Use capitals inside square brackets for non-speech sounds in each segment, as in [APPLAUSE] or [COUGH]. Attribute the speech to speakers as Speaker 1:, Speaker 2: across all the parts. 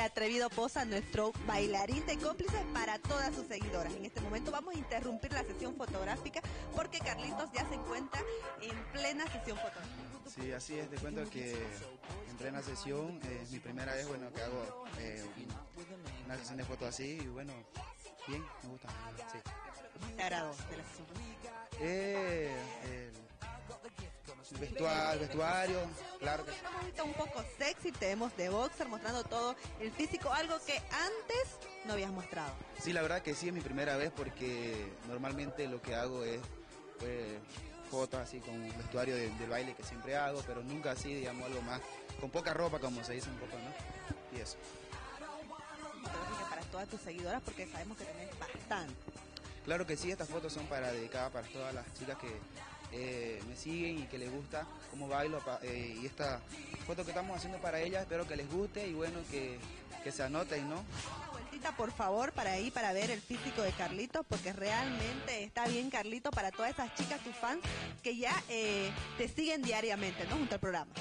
Speaker 1: atrevido posa nuestro bailarín de cómplices para todas sus seguidoras. En este momento vamos a interrumpir la sesión fotográfica porque Carlitos ya se encuentra en plena sesión fotográfica.
Speaker 2: Sí, así es, te cuento que en plena sesión es mi primera vez, bueno, que hago eh, una sesión de fotos así y bueno, bien, me gusta, sí.
Speaker 1: ¿Te agradó de la sesión?
Speaker 2: Eh, el vestuario, vestuario, claro que.
Speaker 1: Hemos un poco sexy, te vemos de boxer mostrando todo el físico, algo que antes no habías mostrado.
Speaker 2: Sí, la verdad que sí es mi primera vez porque normalmente lo que hago es pues, fotos así con vestuario de- del baile que siempre hago, pero nunca así, digamos, algo más, con poca ropa como se dice un poco, ¿no? Y eso.
Speaker 1: Para todas tus seguidoras porque sabemos que tenés bastante.
Speaker 2: Claro que sí, estas fotos son para dedicadas para todas las chicas que eh, me siguen y que les gusta cómo bailo. eh, y esta foto que estamos haciendo para ellas, espero que les guste y bueno, que, que se anoten, ¿no?
Speaker 1: Una vueltita, por favor, para ahí, para ver el físico de Carlitos, porque realmente está bien, Carlitos, para todas esas chicas, tus fans, que ya eh, te siguen diariamente, ¿no? Junto al programa.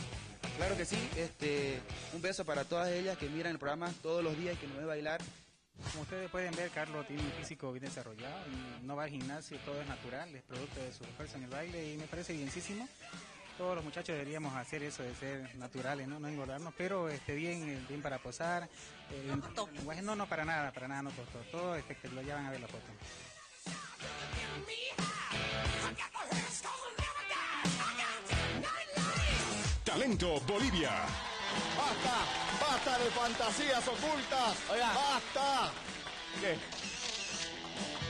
Speaker 2: Claro que sí, este, un beso para todas ellas que miran el programa todos los días y que nos ven bailar.
Speaker 3: Como ustedes pueden ver, Carlos tiene un físico bien desarrollado, no va al gimnasio, todo es natural, es producto de su esfuerzo en el baile y me parece bienísimo. Todos los muchachos deberíamos hacer eso de ser naturales, no, no engordarnos, pero este bien, eh, bien para posar. eh,
Speaker 1: No costó.
Speaker 3: el lenguaje- no, no, para nada, para nada no costó. Todo espectacular, ya van a ver la foto.
Speaker 4: Talento Bolivia.
Speaker 5: ¡Basta! ¡Basta de fantasías ocultas!
Speaker 6: Oiga.
Speaker 5: ¡Basta! ¿Qué?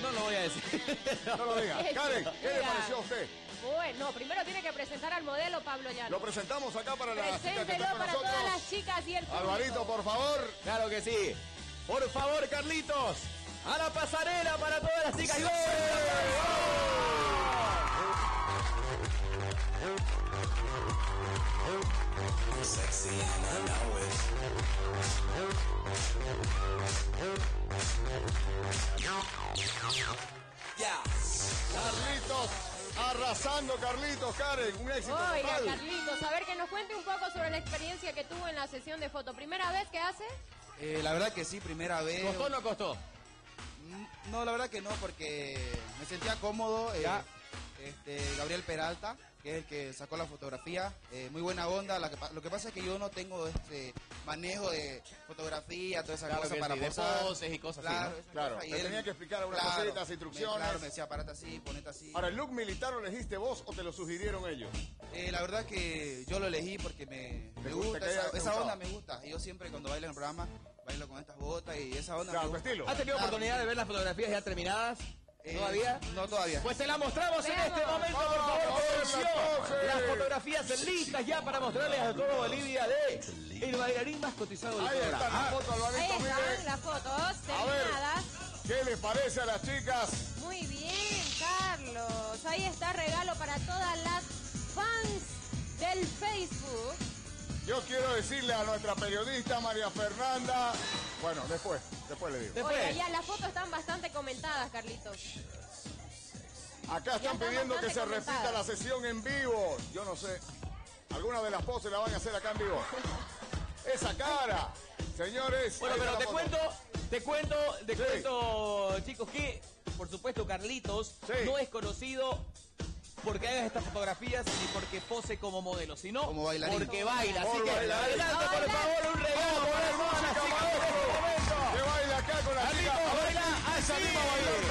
Speaker 6: No lo voy a decir. [LAUGHS]
Speaker 5: No lo diga. [LAUGHS] Karen, ¿qué le pareció a usted?
Speaker 7: Bueno, primero tiene que presentar al modelo Pablo Llano.
Speaker 5: Lo presentamos acá para la chica que
Speaker 7: Preséntelo
Speaker 5: está con
Speaker 7: para
Speaker 5: nosotros.
Speaker 7: todas las chicas y el público.
Speaker 5: Alvarito, por favor.
Speaker 6: Claro que sí. Por favor, Carlitos. A la pasarela para todas las chicas.
Speaker 5: Carlitos, arrasando Carlitos, Karen, un éxito
Speaker 7: Oiga,
Speaker 5: total.
Speaker 7: Carlitos, a ver que nos cuente un poco sobre la experiencia que tuvo en la sesión de foto. ¿Primera vez que hace?
Speaker 2: Eh, la verdad que sí, primera vez.
Speaker 6: ¿Costó o no costó?
Speaker 2: Mm, No, la verdad que no, porque me sentía cómodo. eh,
Speaker 6: Ya.
Speaker 2: Este, Gabriel Peralta, que es el que sacó la fotografía, eh, muy buena onda. La que pa- lo que pasa es que yo no tengo este manejo de fotografía, toda esa
Speaker 6: Claro
Speaker 2: cosa para
Speaker 6: sí, de
Speaker 2: posar.
Speaker 6: poses y cosas así,
Speaker 2: claro,
Speaker 6: ¿no?
Speaker 2: esa
Speaker 5: Claro,
Speaker 2: cosa, y
Speaker 5: le
Speaker 2: él-
Speaker 5: tenía que explicar algunas cositas, instrucciones.
Speaker 2: Me, claro, me decía, parate así, ponete así.
Speaker 5: Ahora, ¿el look militar lo elegiste vos o te lo sugirieron ellos?
Speaker 2: Eh, la verdad que yo lo elegí porque me, me
Speaker 5: ¿Te gusta
Speaker 2: esa, onda me gusta. Y yo siempre cuando bailo en el programa, bailo con estas botas y esa onda
Speaker 5: Claro,
Speaker 2: me
Speaker 5: tu
Speaker 2: gusta.
Speaker 5: estilo.
Speaker 6: ¿Has tenido
Speaker 2: Claro.
Speaker 6: oportunidad de ver las fotografías ya terminadas?
Speaker 2: Eh,
Speaker 6: ¿Todavía?
Speaker 2: No, todavía.
Speaker 6: Pues se la mostramos en este momento, por favor, producción.
Speaker 5: pose.
Speaker 6: Las fotografías listas ya para mostrarles a todo Bolivia de el bailarín más cotizado del
Speaker 5: Ahí está
Speaker 6: programa.
Speaker 5: la foto,
Speaker 7: Ahí están las fotos
Speaker 5: A ver.
Speaker 7: terminadas.
Speaker 5: ¿Qué le parece a las chicas?
Speaker 7: Muy bien, Carlos. Ahí está regalo para todas las fans del Facebook.
Speaker 5: Yo quiero decirle a nuestra periodista María Fernanda. Bueno, después, después le digo.
Speaker 6: Después.
Speaker 7: Oiga, ya las fotos están bastante comentadas, Carlitos.
Speaker 5: Acá están
Speaker 7: están
Speaker 5: pidiendo que se repita la sesión en vivo. Yo no sé. Alguna de las poses la van a hacer acá en vivo. [LAUGHS] Esa cara. Señores.
Speaker 6: Bueno, pero te
Speaker 5: foto.
Speaker 6: cuento, te cuento, te
Speaker 5: Sí.
Speaker 6: cuento, chicos, que por supuesto Carlitos
Speaker 5: Sí.
Speaker 6: no es conocido porque haga estas fotografías ni porque pose como modelo, sino
Speaker 2: Como bailarín.
Speaker 6: porque baila. Así que
Speaker 5: bailarín.
Speaker 6: adelante, por
Speaker 7: Baila.
Speaker 6: favor, un regalo para.
Speaker 5: Que acá con la chica.
Speaker 6: Baila
Speaker 5: a bailar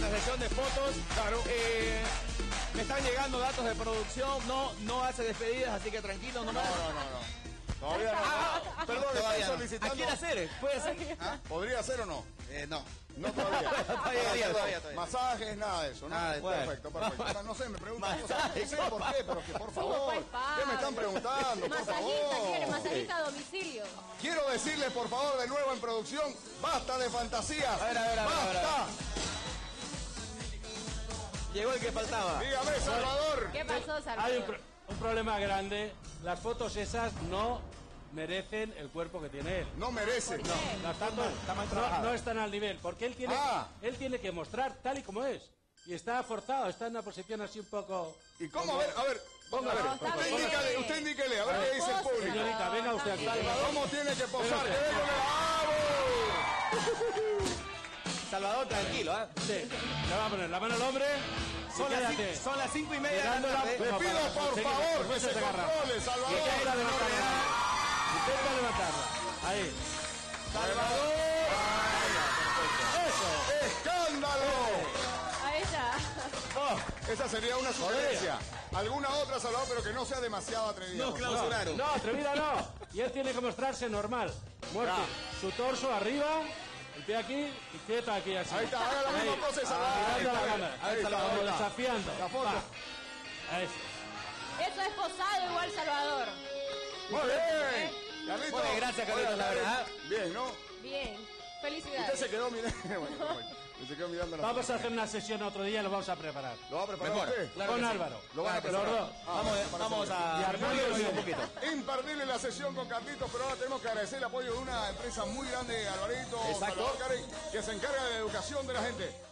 Speaker 5: La
Speaker 6: sesión de fotos.
Speaker 5: Claro.
Speaker 6: Eh, me están llegando datos de producción. No, no hace despedidas, así que tranquilo, no,
Speaker 5: No, no, no, no. Todavía no. Perdón,
Speaker 2: Todavía
Speaker 5: estoy
Speaker 2: no.
Speaker 6: ¿A
Speaker 5: solicitando.
Speaker 6: quién hacer? ¿Puede ser?
Speaker 5: ¿Podría ser o no?
Speaker 2: Eh, no.
Speaker 5: No todavía. [LAUGHS]
Speaker 2: Todavía, todavía, todavía.
Speaker 5: Masajes, nada de eso, ¿no?
Speaker 2: Nada de eso.
Speaker 5: perfecto, perfecto. [LAUGHS] No sé, me preguntan cosas. No sé por qué, pero que por favor. ¿Qué me están preguntando? Por
Speaker 7: Masajista, quiere
Speaker 5: favor.
Speaker 7: masajista a domicilio.
Speaker 5: Quiero decirles, por favor, de nuevo en producción, basta de fantasías.
Speaker 6: A ver, a ver, a ver, a ver, a ver. Llegó el que faltaba.
Speaker 5: Dígame, Salvador.
Speaker 7: ¿Qué pasó,
Speaker 3: Hay un,
Speaker 7: Salvador?
Speaker 3: pro- un
Speaker 8: problema grande. Las fotos esas no merecen el cuerpo que tiene él.
Speaker 5: No merece.
Speaker 8: No, las fotos no, no están al nivel, porque él tiene,
Speaker 5: Ah.
Speaker 8: él tiene que mostrar tal y como es. Y está forzado, está en una posición así un poco...
Speaker 5: ¿Y cómo? A ver, a ver.
Speaker 8: Ponga,
Speaker 5: a ver,
Speaker 8: está
Speaker 5: usted
Speaker 8: bien.
Speaker 5: indícale, usted indíquele, a ver qué dice el público.
Speaker 8: Señorita, venga usted aquí.
Speaker 5: ¿Cómo tiene que posar? ¡Que venga, ¡vamos! [LAUGHS]
Speaker 6: Salvador, tranquilo, ¿eh?
Speaker 8: Sí. Le va a poner la mano al hombre.
Speaker 6: Son las, son cinco y media de la tarde.
Speaker 5: Le pido por favor que se controle, Salvador.
Speaker 8: Intenta levantarla. Intenta levantarla. Ahí.
Speaker 6: Salvador.
Speaker 8: Eso.
Speaker 5: ¡Escándalo!
Speaker 7: Ahí está.
Speaker 5: Oh, esa sería una sugerencia. Alguna otra, Salvador, pero que no sea demasiado atrevida.
Speaker 6: No, clausuraron.
Speaker 8: No, atrevida no. Y él tiene que mostrarse normal. Muerto. Su torso arriba. El pie aquí y quieto aquí así.
Speaker 5: Ahí está, haga la misma Salvador.
Speaker 8: Mirando
Speaker 5: Ahí
Speaker 8: la
Speaker 5: está.
Speaker 8: cámara.
Speaker 5: Ahí está, ahí está.
Speaker 8: Desafiando.
Speaker 5: La foto.
Speaker 8: Eso.
Speaker 7: Eso es posado igual, Salvador.
Speaker 5: Muy bien. Carlito.
Speaker 6: Muy bien, gracias, Carlito, la verdad.
Speaker 5: Bien, ¿no?
Speaker 7: Bien.
Speaker 5: Usted
Speaker 7: Felicidades.
Speaker 5: se quedó mirando. [LAUGHS] bueno, bueno,
Speaker 8: Vamos a hacer una sesión otro día y lo vamos a preparar.
Speaker 5: ¿Lo va a preparar
Speaker 6: Mejor.
Speaker 5: usted?
Speaker 6: Claro
Speaker 8: Con
Speaker 6: que sí.
Speaker 8: Álvaro.
Speaker 5: Lo van a
Speaker 8: Los
Speaker 5: preparar.
Speaker 8: dos.
Speaker 5: Ah,
Speaker 6: Vamos,
Speaker 5: hacerlo.
Speaker 6: a...
Speaker 8: Y
Speaker 6: Armando
Speaker 8: viene.
Speaker 6: un poquito.
Speaker 5: Imperdible la sesión con Carlitos, pero ahora tenemos que agradecer el apoyo de una empresa muy grande, Alvarito,
Speaker 6: Exacto.
Speaker 5: Salvador Karen, que se encarga de la educación de la gente.